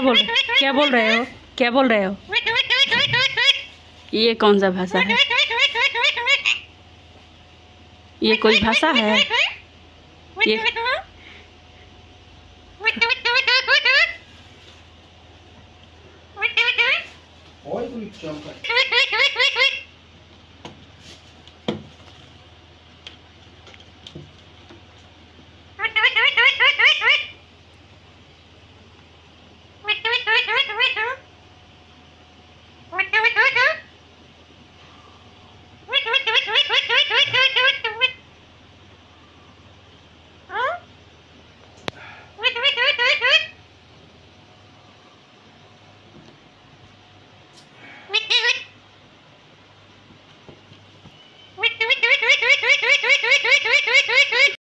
बोल क्या बोल रहे हो? क्या बोल रहे हो? ये कौन सा भाषा है? ये कोई भाषा है? ये Oi, cara.